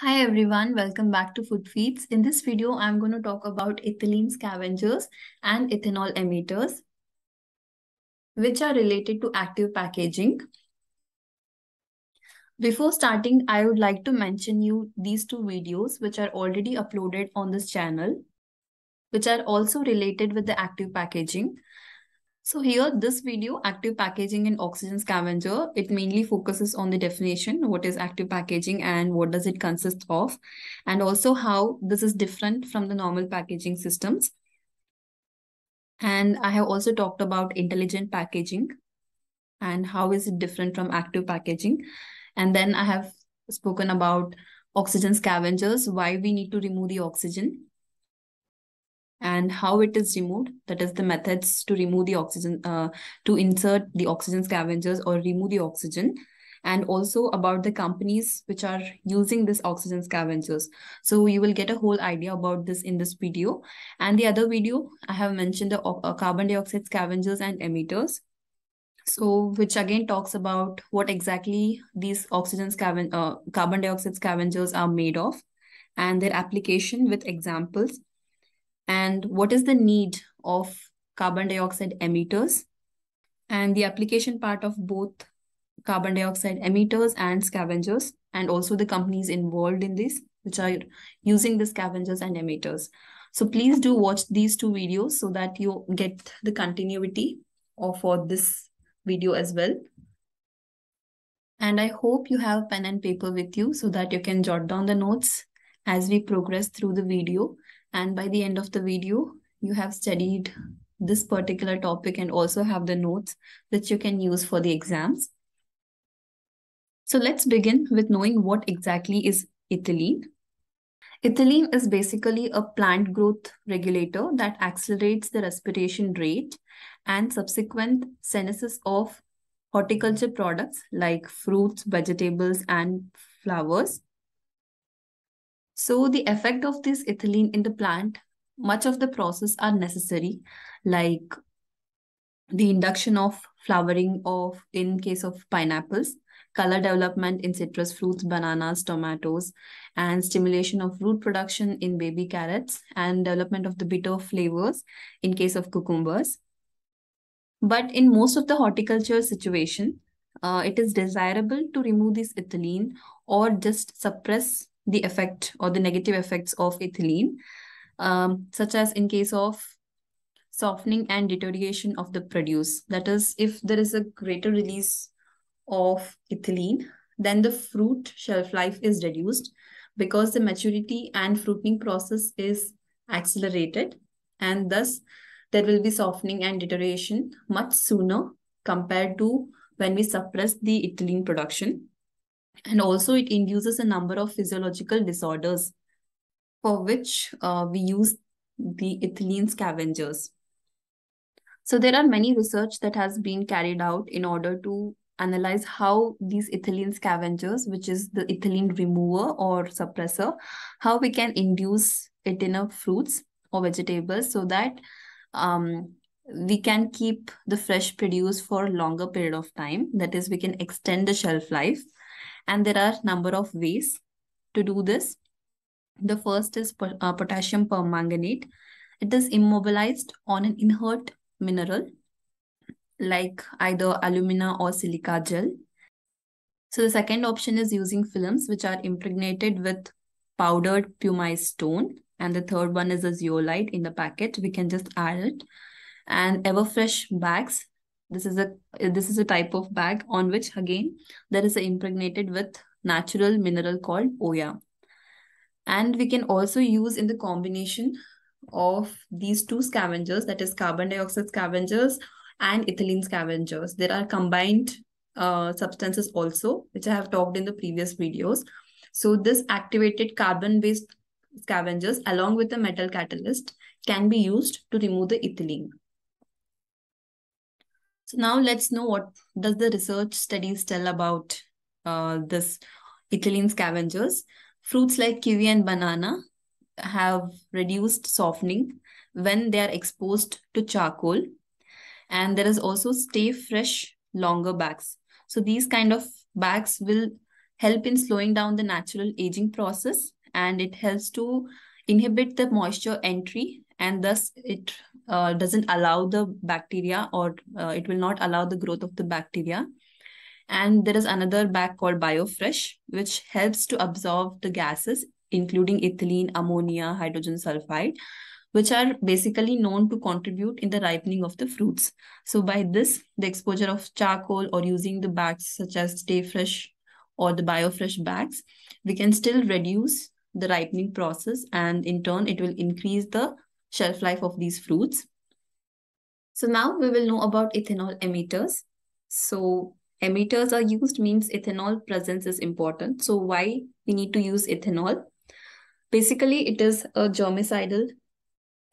Hi everyone, welcome back to Food Feeds. In this video, I'm going to talk about ethylene scavengers and ethanol emitters, which are related to active packaging. Before starting, I would like to mention you these two videos, which are already uploaded on this channel, which are also related with the active packaging. So here, this video, active packaging and oxygen scavenger, it mainly focuses on the definition, what is active packaging and what does it consist of, and also how this is different from the normal packaging systems. And I have also talked about intelligent packaging and how is it different from active packaging. And then I have spoken about oxygen scavengers, why we need to remove the oxygen and how it is removed that is the methods to remove the oxygen uh, to insert the oxygen scavengers or remove the oxygen. And also about the companies which are using this oxygen scavengers. So you will get a whole idea about this in this video. And the other video i have mentioned the uh, carbon dioxide scavengers and emitters. So which again talks about what exactly these oxygen scaven uh, carbon dioxide scavengers are made of and their application with examples and what is the need of carbon dioxide emitters? And the application part of both carbon dioxide emitters and scavengers and also the companies involved in this which are using the scavengers and emitters. So please do watch these two videos so that you get the continuity of for this video as well. And i hope you have pen and paper with you so that you can jot down the notes as we progress through the video and by the end of the video, you have studied this particular topic and also have the notes that you can use for the exams. So let's begin with knowing what exactly is ethylene. Ethylene is basically a plant growth regulator that accelerates the respiration rate and subsequent senescence of horticulture products like fruits, vegetables, and flowers. So the effect of this ethylene in the plant, much of the process are necessary, like the induction of flowering of in case of pineapples, color development in citrus fruits, bananas, tomatoes, and stimulation of root production in baby carrots, and development of the bitter flavors in case of cucumbers. But in most of the horticulture situation, uh, it is desirable to remove this ethylene or just suppress the effect or the negative effects of ethylene, um, such as in case of softening and deterioration of the produce. That is, if there is a greater release of ethylene, then the fruit shelf life is reduced because the maturity and fruiting process is accelerated and thus there will be softening and deterioration much sooner compared to when we suppress the ethylene production. And also it induces a number of physiological disorders for which uh, we use the ethylene scavengers. So there are many research that has been carried out in order to analyze how these ethylene scavengers, which is the ethylene remover or suppressor, how we can induce it in a fruits or vegetables so that um, we can keep the fresh produce for a longer period of time. That is, we can extend the shelf life and there are a number of ways to do this. The first is uh, potassium permanganate. It is immobilized on an inert mineral like either alumina or silica gel. So the second option is using films which are impregnated with powdered pumice stone. And the third one is a zeolite in the packet. We can just add it. And Everfresh bags this is a this is a type of bag on which again there is impregnated with natural mineral called oya. And we can also use in the combination of these two scavengers that is carbon dioxide scavengers and ethylene scavengers. There are combined uh, substances also which i have talked in the previous videos. So this activated carbon based scavengers along with the metal catalyst can be used to remove the ethylene so now let's know what does the research studies tell about uh, this ethylene scavengers. Fruits like kiwi and banana have reduced softening when they are exposed to charcoal. And there is also stay fresh longer bags. So these kind of bags will help in slowing down the natural aging process and it helps to inhibit the moisture entry and thus it uh, doesn't allow the bacteria or uh, it will not allow the growth of the bacteria. And there is another bag called biofresh which helps to absorb the gases including ethylene ammonia hydrogen sulfide which are basically known to contribute in the ripening of the fruits. So by this the exposure of charcoal or using the bags such as stay fresh or the biofresh bags we can still reduce the ripening process and in turn it will increase the shelf life of these fruits. So now we will know about ethanol emitters. So emitters are used means ethanol presence is important. So why we need to use ethanol? Basically, it is a germicidal.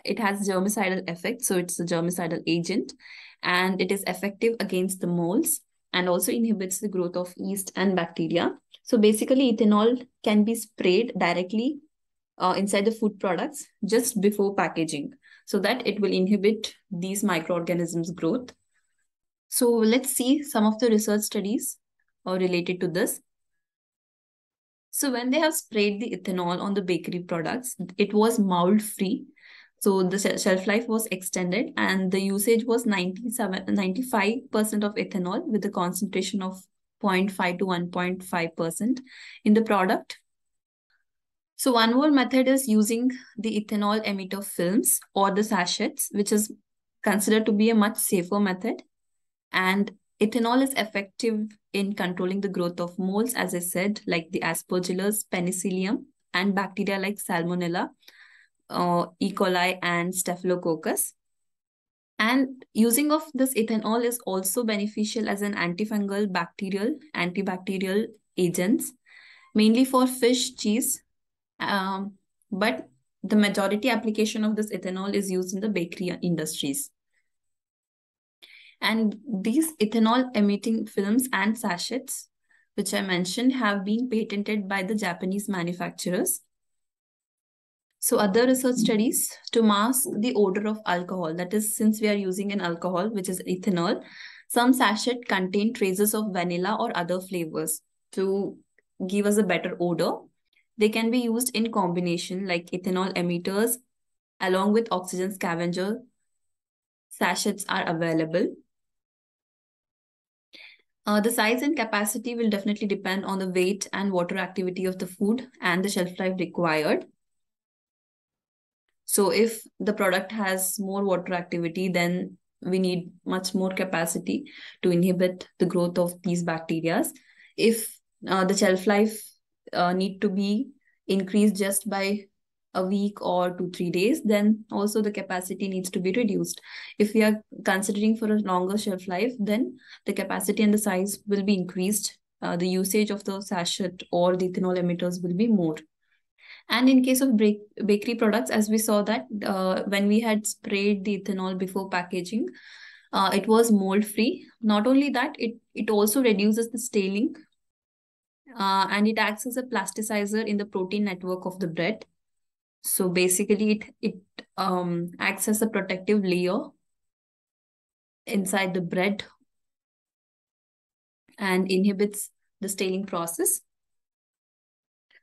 It has germicidal effect. So it's a germicidal agent and it is effective against the molds and also inhibits the growth of yeast and bacteria. So basically ethanol can be sprayed directly uh, inside the food products just before packaging so that it will inhibit these microorganisms growth. So let's see some of the research studies uh, related to this. So when they have sprayed the ethanol on the bakery products, it was mold free. So the shelf life was extended and the usage was 97, 95% of ethanol with a concentration of 0.5 to 1.5% in the product so one more method is using the ethanol emitter films or the sachets, which is considered to be a much safer method. And ethanol is effective in controlling the growth of molds, as I said, like the aspergillus, penicillium, and bacteria like salmonella, uh, E. coli, and staphylococcus. And using of this ethanol is also beneficial as an antifungal, bacterial, antibacterial agents, mainly for fish, cheese, um, but the majority application of this ethanol is used in the bakery industries. And these ethanol emitting films and sachets, which I mentioned, have been patented by the Japanese manufacturers. So other research studies to mask the odor of alcohol, that is, since we are using an alcohol, which is ethanol, some sachet contain traces of vanilla or other flavors to give us a better odor. They can be used in combination like ethanol emitters along with oxygen scavenger. Sachets are available. Uh, the size and capacity will definitely depend on the weight and water activity of the food and the shelf life required. So if the product has more water activity, then we need much more capacity to inhibit the growth of these bacteria. If uh, the shelf life uh, need to be increased just by a week or two three days then also the capacity needs to be reduced. If we are considering for a longer shelf life then the capacity and the size will be increased. Uh, the usage of the sachet or the ethanol emitters will be more. And in case of break, bakery products as we saw that uh, when we had sprayed the ethanol before packaging uh, it was mold free not only that it it also reduces the staling uh, and it acts as a plasticizer in the protein network of the bread. So basically, it it um, acts as a protective layer inside the bread and inhibits the staling process.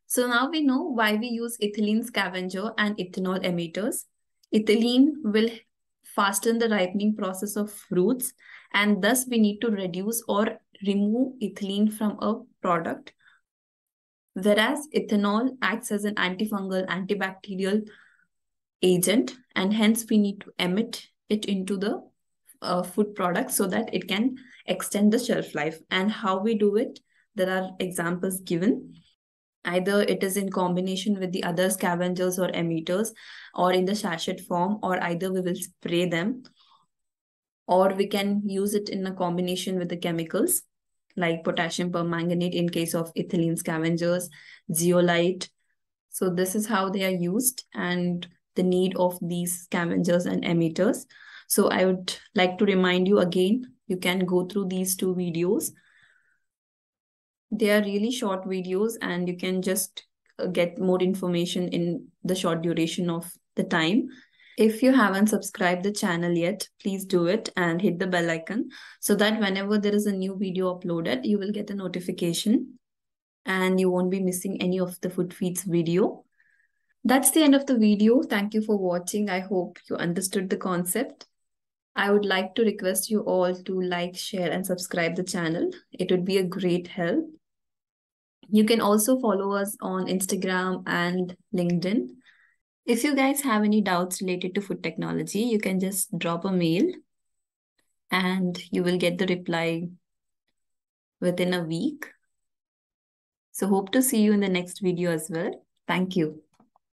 So now we know why we use ethylene scavenger and ethanol emitters. Ethylene will fasten the ripening process of fruits and thus we need to reduce or remove ethylene from a product whereas ethanol acts as an antifungal, antibacterial agent, and hence we need to emit it into the uh, food product so that it can extend the shelf life. And how we do it, there are examples given. Either it is in combination with the other scavengers or emitters, or in the sachet form, or either we will spray them, or we can use it in a combination with the chemicals like potassium permanganate in case of ethylene scavengers, zeolite. So this is how they are used and the need of these scavengers and emitters. So I would like to remind you again, you can go through these two videos. They are really short videos and you can just uh, get more information in the short duration of the time. If you haven't subscribed the channel yet, please do it and hit the bell icon so that whenever there is a new video uploaded, you will get a notification. and you won't be missing any of the food feeds video. That's the end of the video. Thank you for watching. I hope you understood the concept. I would like to request you all to like, share, and subscribe the channel. It would be a great help. You can also follow us on Instagram and LinkedIn. If you guys have any doubts related to food technology, you can just drop a mail and you will get the reply within a week. So hope to see you in the next video as well. Thank you.